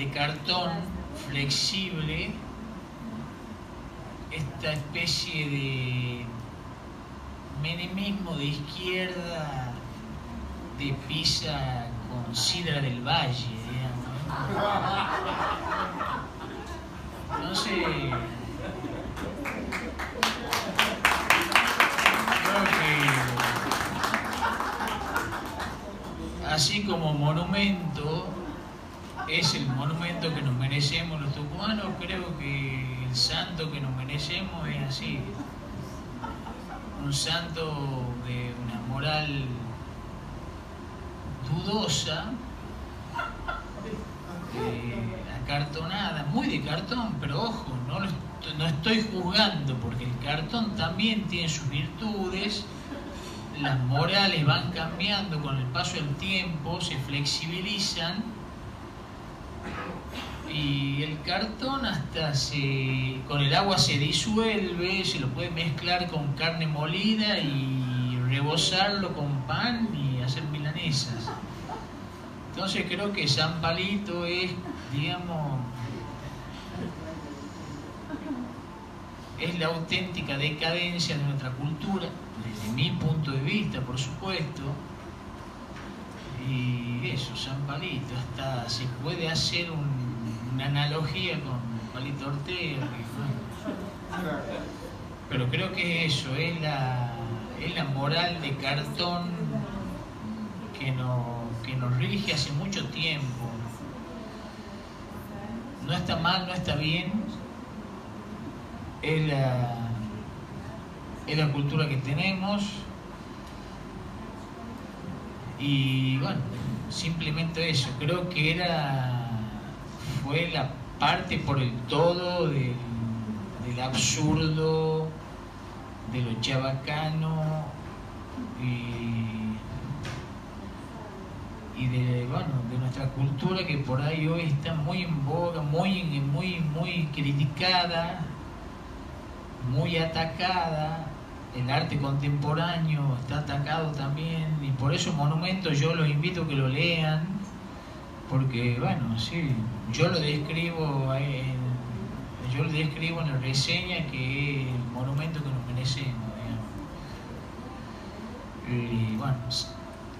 de cartón flexible, esta especie de menemismo de izquierda de pizza con sidra del valle, digamos. Así como monumento es el monumento que nos merecemos los tucumanos, creo que el santo que nos merecemos es así. Un santo de una moral dudosa, eh, acartonada, muy de cartón, pero ojo, no, no estoy juzgando porque el cartón también tiene sus virtudes, las morales van cambiando con el paso del tiempo, se flexibilizan y el cartón hasta se con el agua se disuelve, se lo puede mezclar con carne molida y rebozarlo con pan y hacer milanesas. Entonces creo que San Palito es, digamos, es la auténtica decadencia de nuestra cultura, desde mi punto de vista, por supuesto. Y eso, San Palito, hasta se puede hacer un- una analogía con Palito Ortega, pero creo que eso es la, es la moral de cartón que nos, que nos rige hace mucho tiempo. No está mal, no está bien. Es la, es la cultura que tenemos. Y bueno, simplemente eso. Creo que era fue la parte por el todo del, absurdo, de lo chabacano y, y de, bueno, de nuestra cultura que por ahí hoy está muy en boga, muy, muy, muy criticada, muy atacada. El arte contemporáneo está atacado también y por eso Monumento yo los invito a que lo lean porque bueno, sí, yo lo describo en, yo lo describo en la reseña que es el monumento que nos merecemos, digamos. Y bueno,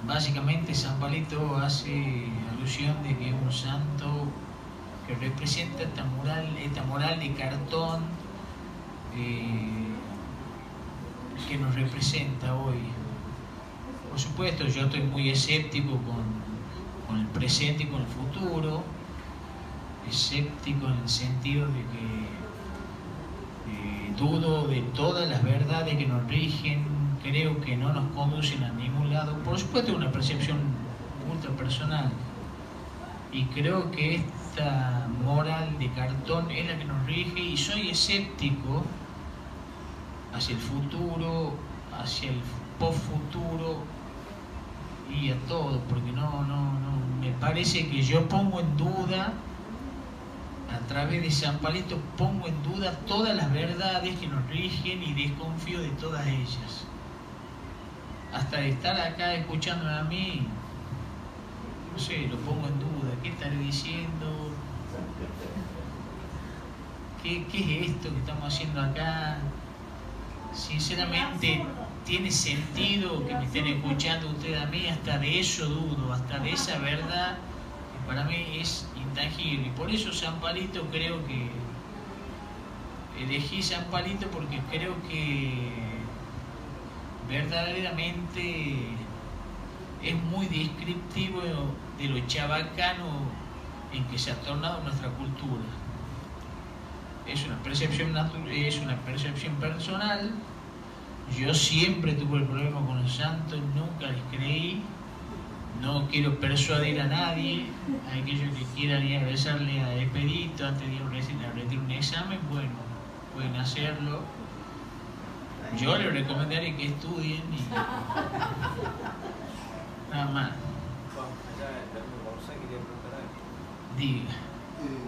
básicamente San Palito hace alusión de que es un santo que representa esta moral, esta moral de cartón eh, que nos representa hoy. Por supuesto, yo estoy muy escéptico con, presente y con el futuro, escéptico en el sentido de que eh, dudo de todas las verdades que nos rigen, creo que no nos conducen a ningún lado. Por supuesto, es una percepción ultra personal. Y creo que esta moral de cartón es la que nos rige y soy escéptico hacia el futuro, hacia el post-futuro y a todo, porque no, no, no, me parece que yo pongo en duda, a través de San Palito, pongo en duda todas las verdades que nos rigen y desconfío de todas ellas. Hasta estar acá escuchándome a mí, no sé, lo pongo en duda, ¿qué estaré diciendo? ¿Qué, qué es esto que estamos haciendo acá? Sinceramente, ¿tiene sentido que me estén escuchando ustedes a mí? Hasta de eso dudo, hasta de esa verdad que para mí es intangible. Y por eso San Palito creo que elegí San Palito porque creo que verdaderamente es muy descriptivo de lo chabacano en que se ha tornado nuestra cultura. Es una percepción es una percepción personal. Yo siempre tuve el problema con los santos, nunca les creí. No quiero persuadir a nadie, a aquellos que quieran ir a rezarle a Expedito antes de ir un examen, bueno, pueden hacerlo. Yo les recomendaría que estudien y nada más. Diga. Eh,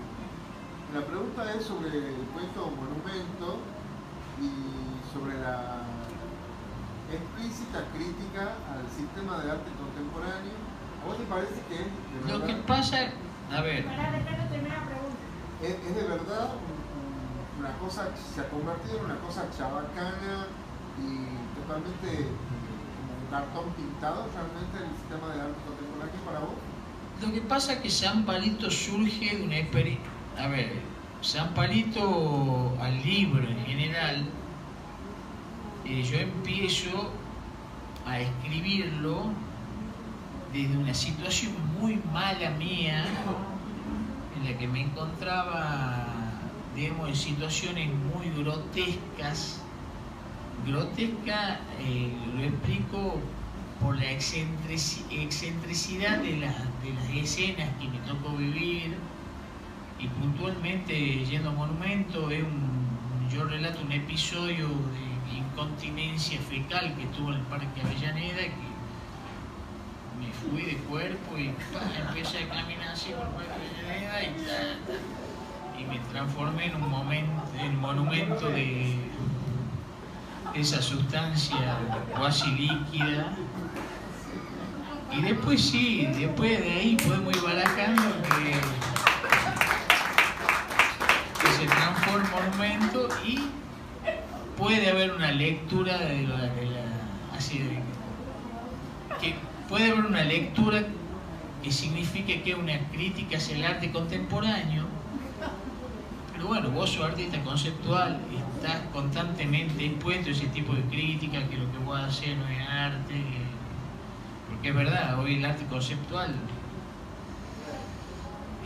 la pregunta es sobre el puesto monumento y sobre la explícita crítica al sistema de arte contemporáneo. ¿A vos te parece que es de Lo que verdad? pasa, a ver, Para terminar es, es de verdad un- un- una cosa, se ha convertido en una cosa chabacana y totalmente como un cartón pintado realmente el sistema del arte contemporáneo para vos. Lo que pasa es que San Palito surge de una experiencia. A ver, San Palito al libro en general, yo empiezo a escribirlo desde una situación muy mala mía, en la que me encontraba, digamos, en situaciones muy grotescas. Grotesca, eh, lo explico por la excentrici- excentricidad de, la- de las escenas que me tocó vivir y puntualmente yendo a monumento es un, yo relato un episodio de incontinencia fecal que tuve en el Parque Avellaneda que me fui de cuerpo y empecé a caminar así por el Parque Avellaneda y me transformé en un momento en monumento de esa sustancia cuasi líquida. Y después sí, después de ahí podemos ir barajando que, que se transforma en monumento y puede haber una lectura de la, que puede haber una lectura que signifique que una crítica hacia el arte contemporáneo pero bueno, vos sos artista conceptual, estás constantemente expuesto a ese tipo de crítica, que lo que vos haces no es arte, que- porque es verdad, hoy el arte conceptual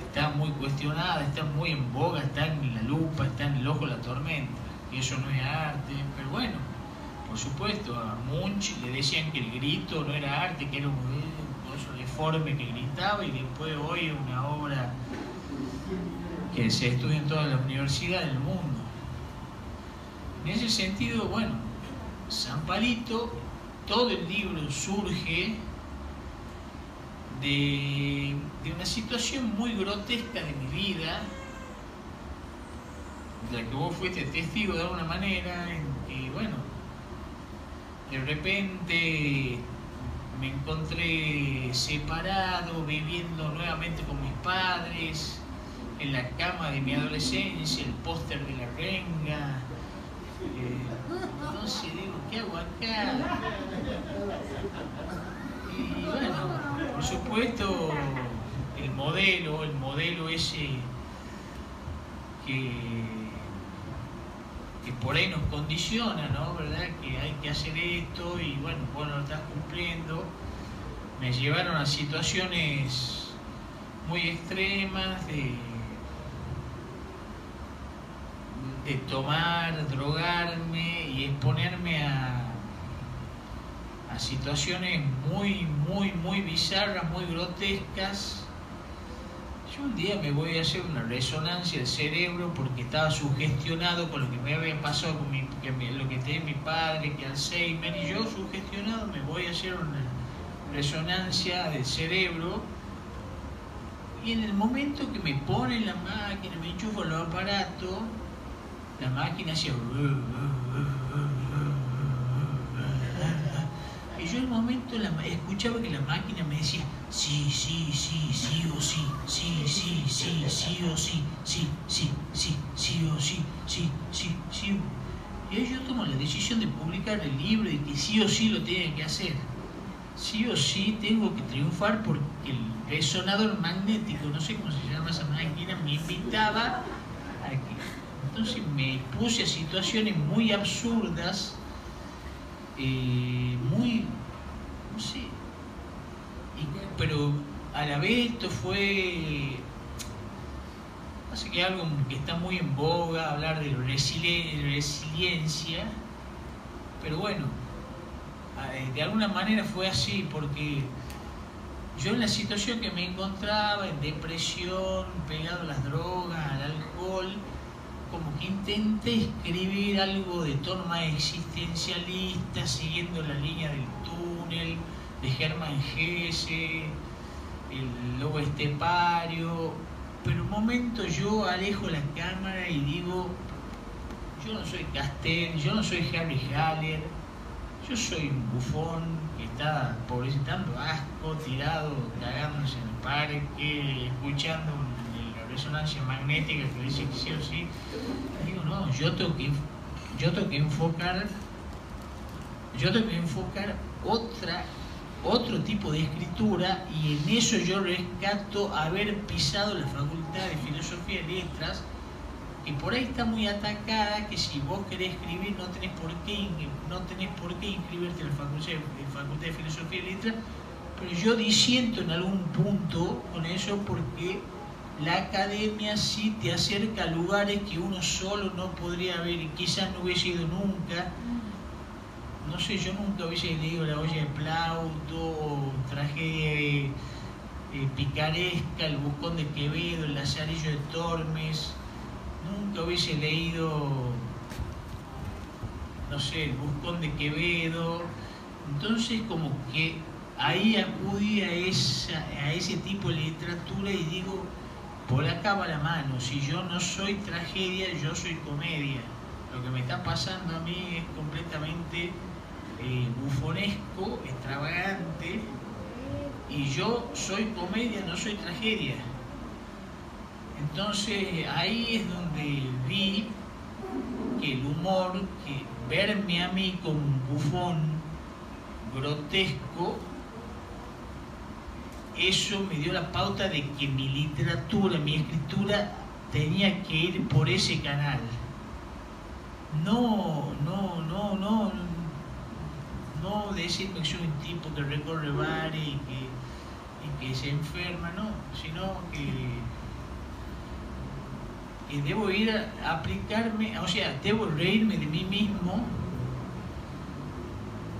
está muy cuestionada, está muy en boga, está en la lupa, está en el ojo de la tormenta, y eso no es arte, pero bueno, por supuesto, a Munch le decían que el grito no era arte, que era un, un deforme que gritaba, y después hoy es una obra que se estudia en todas las universidades del mundo. En ese sentido, bueno, San Palito, todo el libro surge de, de una situación muy grotesca de mi vida, de que vos fuiste testigo de alguna manera, que, bueno, de repente me encontré separado, viviendo nuevamente con mis padres, en la cama de mi adolescencia, el póster de la renga. eh, entonces digo, ¿qué hago acá? Y bueno, por supuesto, el modelo, el modelo ese que, que por ahí nos condiciona, ¿no? ¿Verdad? Que hay que hacer esto y bueno, vos no lo estás cumpliendo. Me llevaron a situaciones muy extremas de, de tomar, drogarme y exponerme a, a situaciones muy, muy, muy bizarras, muy grotescas. Yo un día me voy a hacer una resonancia del cerebro porque estaba sugestionado con lo que me había pasado con mi, que lo que tenía mi padre, que Alzheimer, y yo sugestionado me voy a hacer una resonancia del cerebro. Y en el momento que me ponen la máquina, me enchufan los aparatos, la máquina hacía... Y yo momento la escuchaba que la máquina me decía, sí, sí, sí, sí o sí, sí, sí, sí, sí o sí, sí, sí, sí, sí o sí, sí, sí, sí. Y ahí yo tomo la decisión de publicar el libro y que sí o sí lo tienen que hacer. Sí o sí tengo que triunfar porque el resonador magnético, no sé cómo se llama esa máquina, me invitaba a que... Entonces me puse a situaciones muy absurdas, eh, muy, no sé, pero a la vez esto fue, hace que algo que está muy en boga, hablar de resili- resiliencia, pero bueno, eh, de alguna manera fue así, porque yo en la situación que me encontraba, en depresión, pegado a las drogas, al alcohol, como que intenté escribir algo de más existencialista, siguiendo la línea del de Germán Gese, el lobo estepario, pero un momento yo alejo la cámara y digo, yo no soy Castel, yo no soy Harry Haller, yo soy un bufón que está pobrecitando asco, tirado, cagándose en el parque, escuchando el resonancia magnética que dice que sí o sí. Digo, no, yo tengo que, yo tengo que enfocar, yo tengo que enfocar otra, otro tipo de escritura y en eso yo rescato haber pisado la facultad de filosofía y letras que por ahí está muy atacada, que si vos querés escribir no tenés por qué, no tenés por qué inscribirte en la facultad, en facultad de filosofía y letras, pero yo disiento en algún punto con eso porque la academia sí te acerca a lugares que uno solo no podría ver y quizás no hubiese ido nunca. No sé, yo nunca hubiese leído La olla de Plauto, tragedia eh, picaresca, El Buscón de Quevedo, El Lazarillo de Tormes, nunca hubiese leído, no sé, El Buscón de Quevedo. Entonces como que ahí acudí a, esa, a ese tipo de literatura y digo, por acá va la mano, si yo no soy tragedia, yo soy comedia. Lo que me está pasando a mí es completamente bufonesco, extravagante, y yo soy comedia, no soy tragedia. Entonces ahí es donde vi que el humor, que verme a mí como un bufón grotesco, eso me dio la pauta de que mi literatura, mi escritura tenía que ir por ese canal. No, no, no, no, no que soy un tipo que recorre bares y que, y que se enferma, no, sino que y debo ir a aplicarme, o sea, debo reírme de mí mismo.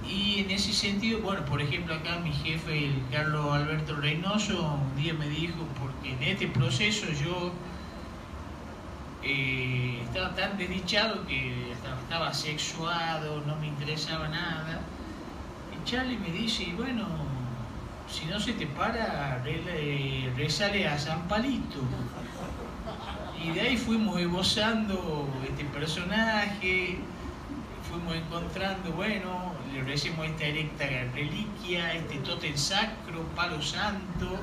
Y en ese sentido, bueno, por ejemplo, acá mi jefe, el Carlos Alberto Reynoso, un día me dijo, porque en este proceso yo eh, estaba tan desdichado que estaba sexuado, no me interesaba nada. Y Charlie me dice, bueno, si no se te para, resale a San Palito. Y de ahí fuimos esbozando este personaje, fuimos encontrando, bueno, le ofrecimos esta erecta reliquia, este totem sacro, palo santo.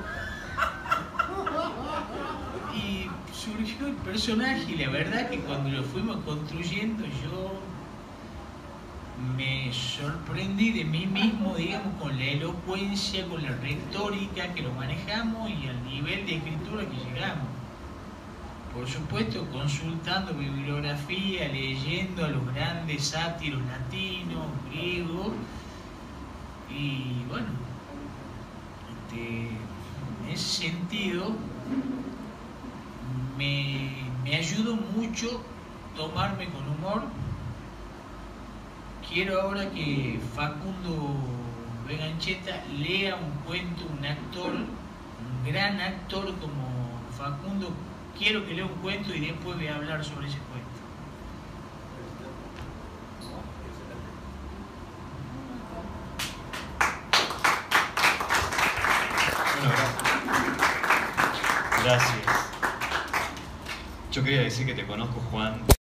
Y surgió el personaje y la verdad que cuando lo fuimos construyendo yo me sorprendí de mí mismo, digamos, con la elocuencia, con la retórica que lo manejamos y al nivel de escritura que llegamos por supuesto consultando bibliografía, leyendo a los grandes sátiros latinos, griegos, y bueno, este, en ese sentido me, me ayudó mucho tomarme con humor. Quiero ahora que Facundo Vegancheta lea un cuento, un actor, un gran actor como Facundo quiero que lea un cuento y después voy a hablar sobre ese cuento. gracias. Yo quería decir que te conozco, Juan.